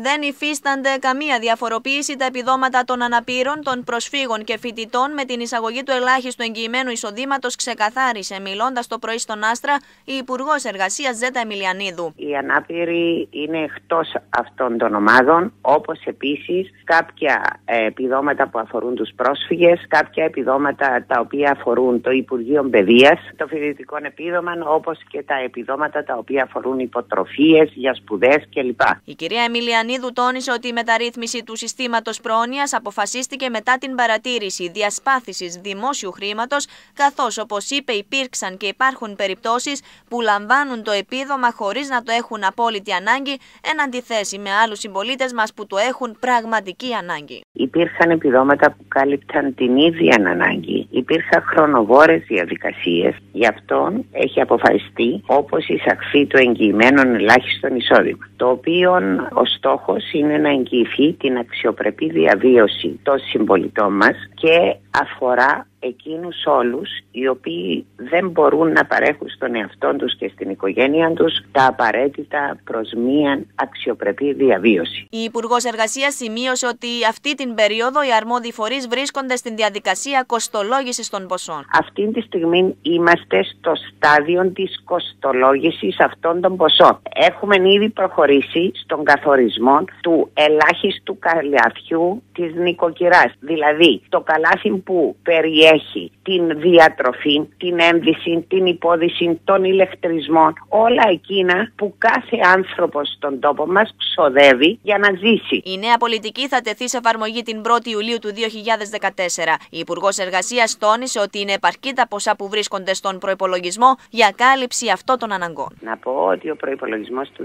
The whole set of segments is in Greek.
Δεν υφίστανται καμία διαφοροποίηση τα επιδόματα των αναπήρων, των προσφύγων και φοιτητών με την εισαγωγή του ελάχιστου εγγυημένου εισοδήματος, ξεκαθάρισε μιλώντας το πρωί στον Άστρα η Υπουργός Εργασίας Ζέτα Εμιλιανίδου. Οι ανάπηροι είναι εκτός αυτών των ομάδων, όπως επίσης κάποια επιδόματα που αφορούν τους πρόσφυγες, κάποια επιδόματα τα οποία αφορούν το Υπουργείο Παιδείας, το φοιτητικό επίδομα, όπως και τα επιδόματα τα οποία αφορούν υποτροφίες για σπουδές κλπ. Η κυρία Εμιλιανίδου τόνισε ότι η μεταρρύθμιση του συστήματος πρόνοιας αποφασίστηκε μετά την παρατήρηση διασπάθησης δημόσιου χρήματος, καθώς, όπως είπε, υπήρξαν και υπάρχουν περιπτώσεις που λαμβάνουν το επίδομα χωρίς να το έχουν απόλυτη ανάγκη, εν αντιθέσει με άλλους συμπολίτες μας που το έχουν πραγματική ανάγκη. Υπήρχαν επιδόματα που κάλυπταν την ίδια ανάγκη. Υπήρχαν χρονοβόρες διαδικασίες. Γι' αυτό έχει αποφασιστεί όπως εισαχθεί το εγγυημένο ελάχιστον εισόδημα. Το οποίο ο στόχος είναι να εγγυηθεί την αξιοπρεπή διαβίωση των συμπολιτών μας και αφορά εκείνους όλους οι οποίοι δεν μπορούν να παρέχουν στον εαυτό τους και στην οικογένεια τους τα απαραίτητα προς μία αξιοπρεπή διαβίωση. Η Υπουργός Εργασίας σημείωσε ότι αυτή την περίοδο οι αρμόδιοι φορείς βρίσκονται στην διαδικασία κοστολόγησης των ποσών. Αυτή τη στιγμή είμαστε στο στάδιο της κοστολόγησης αυτών των ποσών. Έχουμε ήδη προχωρήσει στον καθορισμό του ελάχιστου καλαθιού της νοικοκυράς. Δηλαδή το καλάθι που περιέχει την διατροφή, την ένδυση, την υπόδηση, των ηλεκτρισμών, όλα εκείνα που κάθε άνθρωπος στον τόπο μας ξοδεύει για να ζήσει. Η νέα πολιτική θα τεθεί σε εφαρμογή την 1η Ιουλίου του 2014. Η Υπουργός Εργασίας τόνισε ότι είναι επαρκή τα ποσά που βρίσκονται στον προπολογισμό για κάλυψη αυτών των αναγκών. Να πω ότι ο προπολογισμό του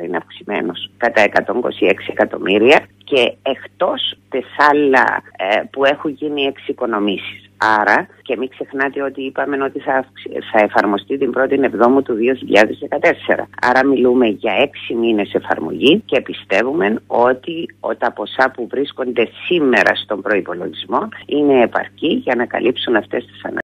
2014 είναι αυξημένος κατά 126 εκατομμύρια και εκτός τις άλλα ε, που έχουν γίνει εξοικονομήσεις. Άρα, και μην ξεχνάτε ότι είπαμε ότι θα, θα εφαρμοστεί την 1η Εβδόμου του 2014. Άρα μιλούμε για έξι μήνες εφαρμογή και πιστεύουμε ότι τα ποσά που βρίσκονται σήμερα στον προϋπολογισμό είναι επαρκή για να καλύψουν αυτές τις ανάγκες.